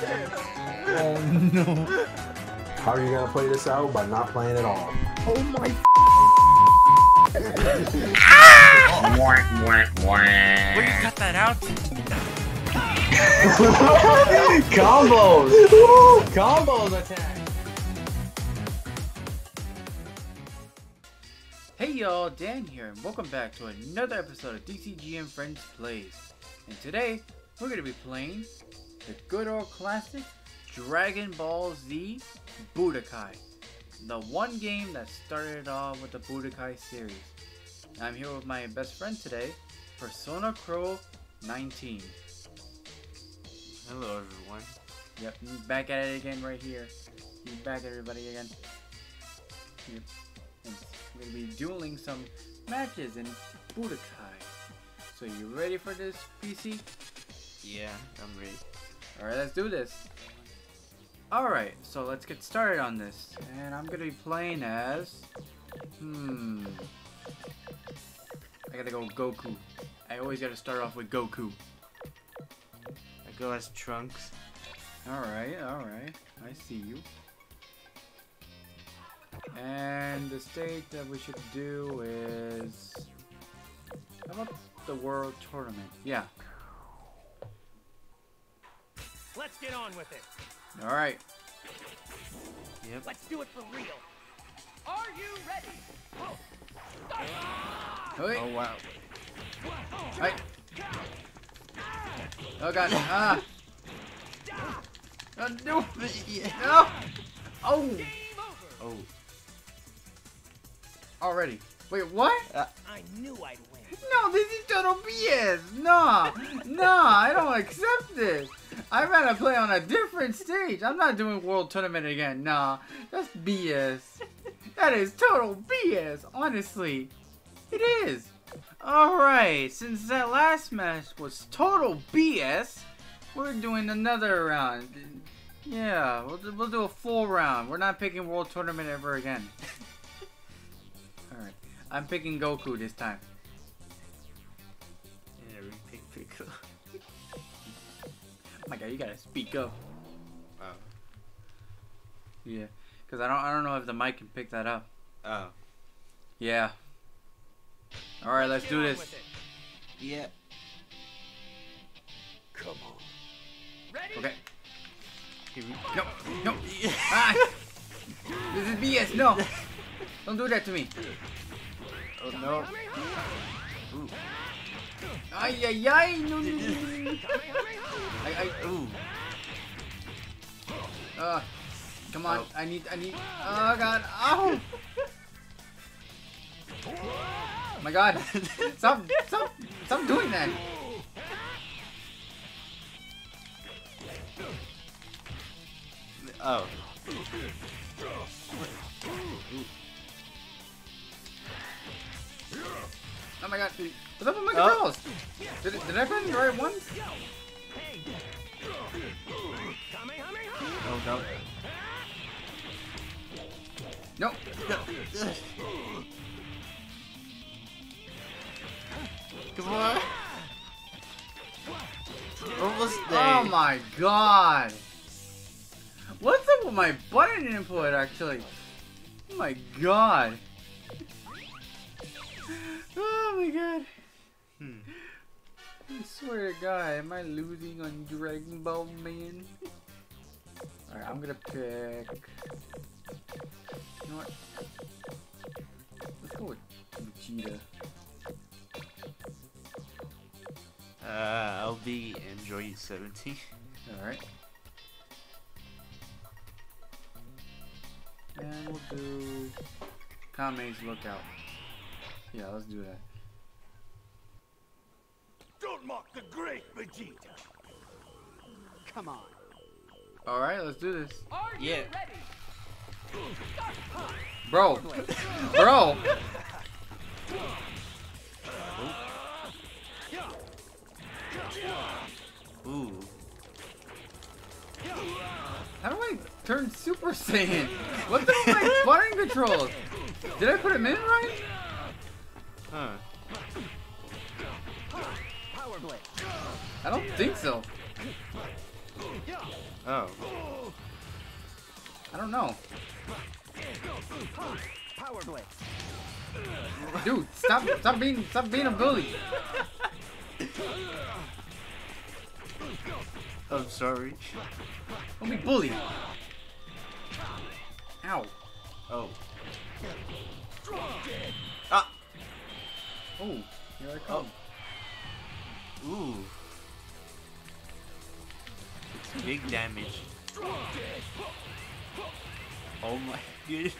Oh no. How are you gonna play this out? By not playing at all. Oh my. Will you cut that out? Combos. Combos attack. Hey y'all, Dan here, and welcome back to another episode of DCG and Friends Plays. And today, we're gonna be playing the good old classic Dragon Ball Z Budokai. The one game that started off with the Budokai series. I'm here with my best friend today, Persona Crow 19. Hello, everyone. Yep, back at it again right here. He's back at everybody again. Yep. And we're gonna be dueling some matches in Budokai. So you ready for this, PC? Yeah, I'm ready. Alright, let's do this. Alright, so let's get started on this. And I'm gonna be playing as... Hmm... I gotta go Goku. I always gotta start off with Goku. I go as Trunks. Alright, alright. I see you. And the state that we should do is... How about the World Tournament? Yeah. Let's get on with it. Alright. Yep. Let's do it for real. Are you ready? Hey. Oh wow. Hey. Oh god. Ah. Oh, no. No. Oh. Oh. Already. Wait, what? I knew I'd win. No, this is total BS. Nah. Nah, I don't accept this. I'd rather play on a different stage. I'm not doing World Tournament again. Nah. That's BS. That is total BS, honestly. It is. Alright, since that last match was total BS, we're doing another round. Yeah, we'll do, we'll do a full round. We're not picking World Tournament ever again. Alright, I'm picking Goku this time. My god, you gotta speak up. Oh. Yeah, because I don't, I don't know if the mic can pick that up. Oh. Yeah. Alright, let's Get do this. with. Yeah. Come on. Ready? Okay. Here we No, no. Ah! This is BS. No. Don't do that to me. Oh no. Ooh. Ay, ay, ay. No, no, no, no. I, I, Ooh. uh, come on. Oh. I need, I need. Oh, God. Ow. My God. Stop, stop, stop doing that. Oh. Oh, my God. What's up with my Oh. Did, did I press the right ones? Oh no. No. Come on. Almost there. Oh my god! What's up with my button input actually? Oh my god! Oh my god! Hmm. I swear to god, am I losing on Dragon Ball Man? Alright, I'm gonna pick. You know what? Let's go with Vegeta. Uh, I'll be Android 17. Alright. And we'll do Kami's Lookout. Yeah, let's do that. Don't mock the great Vegeta. Come on. Alright, let's do this. Are you Yeah. ready? Bro! Bro! Ooh. How do I turn Super Saiyan? What the my button controls? Did I put him in right? Huh. I don't think so. Oh. I don't know. Power blade. Dude, stop stop being stop being a bully. I'm sorry. Don't be bullied. Ow. Oh. Ah. Oh, here I come. Ooh. It's big damage. Oh my goodness.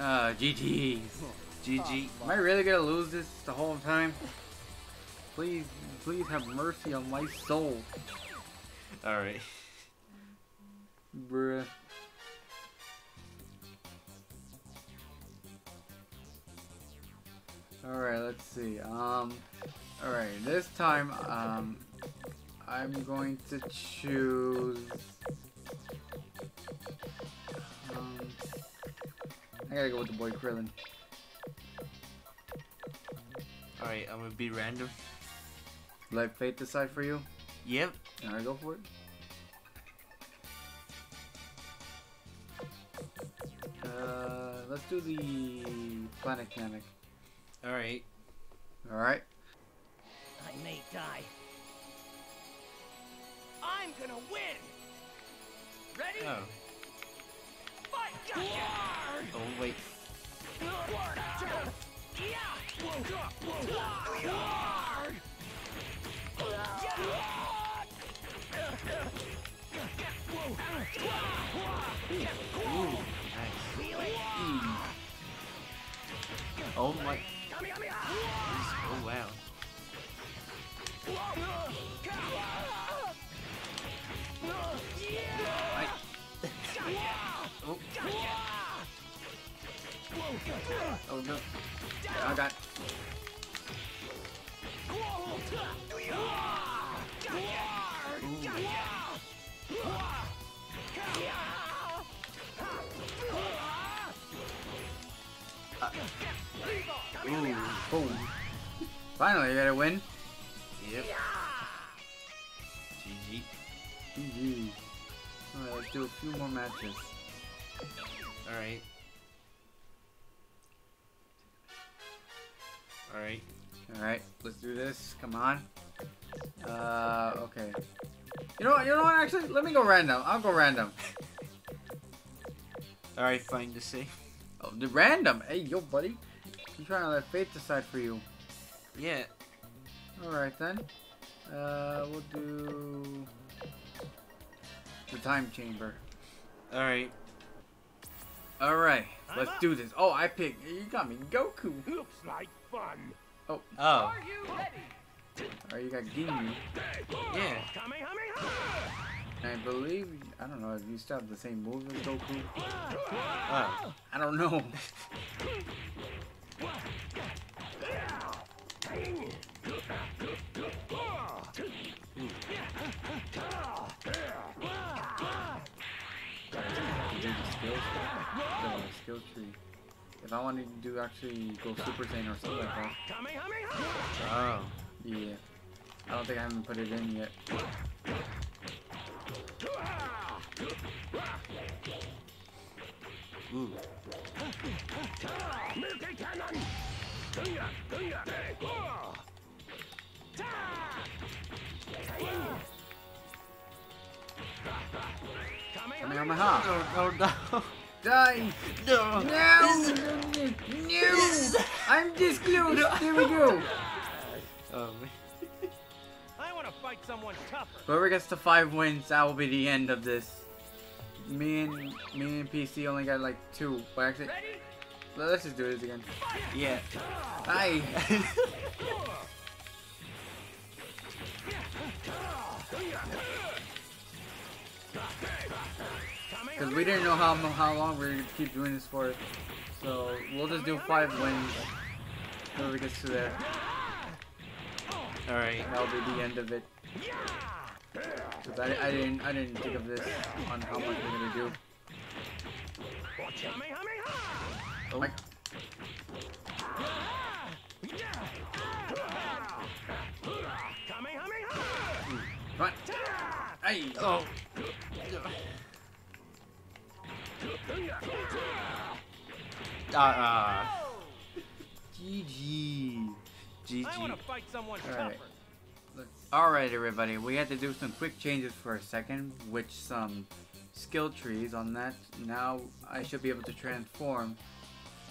Ah, GG's. GG. Am I really gonna lose this the whole time? Please, please have mercy on my soul, Alright. bruh. Alright, let's see. Um, alright, this time, um, I'm going to choose. Um, I gotta go with the boy Krillin. Alright, I'm gonna be random. Let fate decide for you. Yep. Alright, go for it. Uh, let's do the Planet Namek. Alright. Alright. I may die. I'm gonna win. Ready? Oh. Fight! Gotcha! Oh wait. Ooh, nice. Hmm. Oh my. Oh no. I got. Ooh. Boom. Finally, I got a win. Yep. GG. GG. Alright, let's do a few more matches. Alright. Alright. Alright, let's do this. Come on. Uh, okay. You know what? You know what? Actually, let me go random. I'll go random. Alright, fine to see. Oh, the random. Hey, yo, buddy. I'm trying to let fate decide for you. Yeah. Alright then. Uh, we'll do the time chamber. Alright. Alright, let's do this. Oh, I picked. You got me Goku. Looks like fun. Oh. Oh. Are you ready? Alright, you got Ginyu. Yeah. I believe, I don't know if you still have the same move as Goku. Oh. I don't know. skill tree. If I wanted to do actually go Super Saiyan or something like that, Oh. yeah. I don't think I haven't put it in yet. Ooh. Milky cannon! Gunga! Gunga! Oh! Oh, no, Die! no. No. No! No! I'm this close! There we go! Oh, man. I want to fight someone tougher. Whoever gets to five wins, that will be the end of this. Me and me and PC only got like two. But actually, Ready? let's just do this again. Yeah. Hi. Because we didn't know how, how long we are going to keep doing this for. So we'll just do five wins until we get to there. Alright. That'll be the end of it. Because I, I didn't I didn't think of this on how much we're gonna do. Oh. I Come on. Hey. Oh. Uh, GG. I want GG. to fight someone Alright. Alright, everybody. We had to do some quick changes for a second, which some skill trees on that. Now I should be able to transform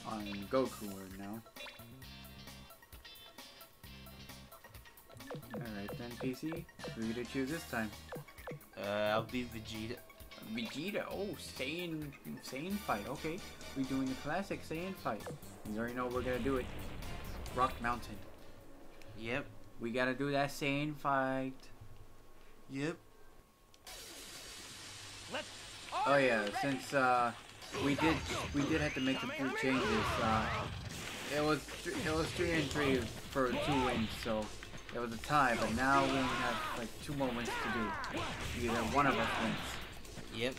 on Goku right now. Alright then, PC. Who you to choose this time? Uh, I'll be Vegeta. Vegeta. Oh, Saiyan, Saiyan fight. Okay, we're doing the classic Saiyan fight. You already know we're gonna do it. Rock Mountain. Yep. We gotta do that Saiyan fight. Yep. Let's. Oh yeah, since uh, we did we did have to make some few changes. Uh, it was it was three and three for two wins, so it was a tie. But now we only have like two more wins to do. Either one of us wins. Yep.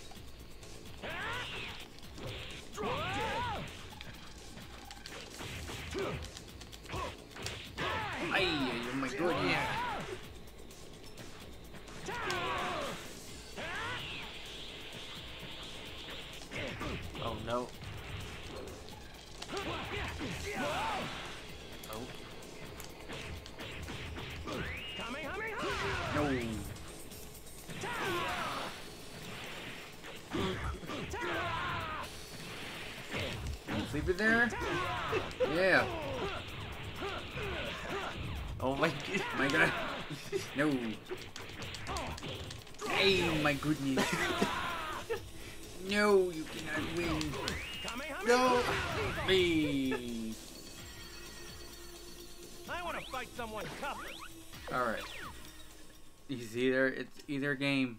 Ay, oh my goodness. Oh Sleep it there. Yeah. Oh my god. My God. No. Hey, my goodness. No, you cannot win. No. Me. I want to fight someone tougher. All right. It's either it's either game.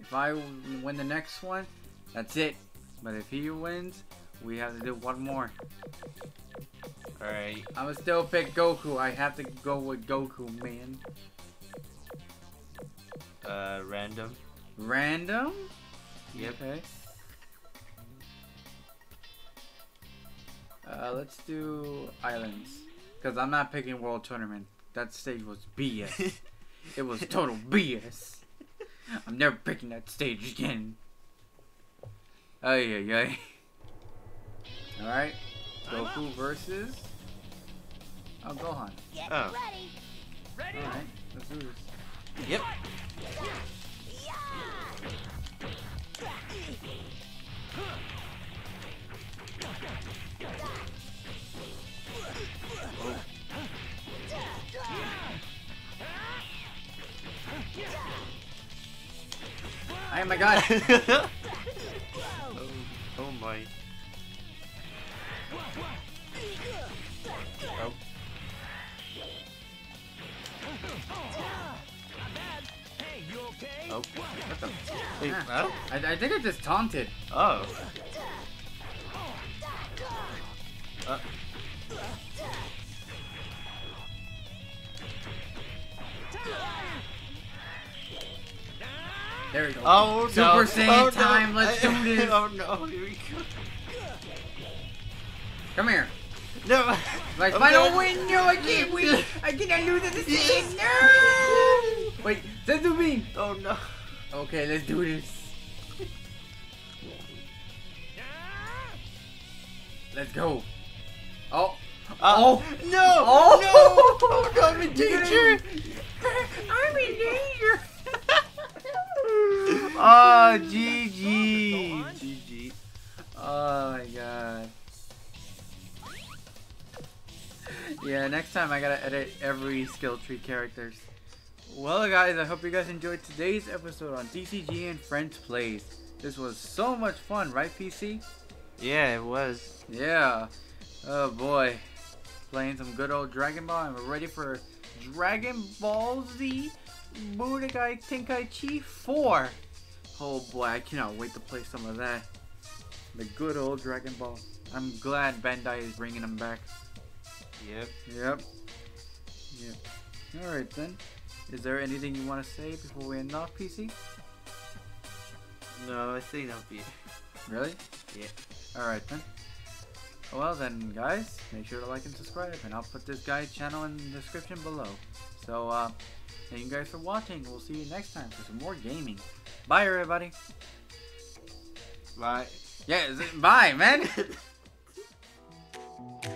If I win the next one, that's it. But if he wins, we have to do one more. Alright. I would still pick Goku. I have to go with Goku, man. Uh, random. Random? Yep. Okay. Uh, let's do islands. Because I'm not picking World Tournament. That stage was BS. it was total BS. I'm never picking that stage again. Ay, ay, ay. Alright. Goku versus... Oh, Gohan. Get Oh. ready. Alright, let's do this. Yep. Oh my god! okay? Oh. Wait, Ah. oh? I, I think I just taunted. Oh. Uh, There we go. oh no. Super Saiyan oh, no. time, let's do this. oh no, here we go. Come here. No. Like, if I don't win, no, I can't win. I cannot lose at the stage. No. Wait, let's do me. Oh no. Okay, let's do this. Let's go. Oh. Ah. Oh no! Oh. no! Oh no! I'm in danger! I'm in danger. Oh, GG! GG. Oh my god. Yeah, next time I gotta edit every skill tree characters. Well guys, I hope you guys enjoyed today's episode on DCG and Friends Plays. This was so much fun, right PC? Yeah, it was. Yeah. Oh boy. Playing some good old Dragon Ball and we're ready for Dragon Ball Z Budokai Tenkaichi 4. Oh boy, I cannot wait to play some of that. The good old Dragon Ball. I'm glad Bandai is bringing them back. Yep. Yep. Yep. Alright then. Is there anything you want to say before we end off, PC? No, I think that'll be it. Really? Yeah. Alright then. Well then, guys, make sure to like and subscribe, and I'll put this guy's channel in the description below. So, uh, thank you guys for watching. We'll see you next time for some more gaming. Bye, everybody. Bye. Yeah, bye, man.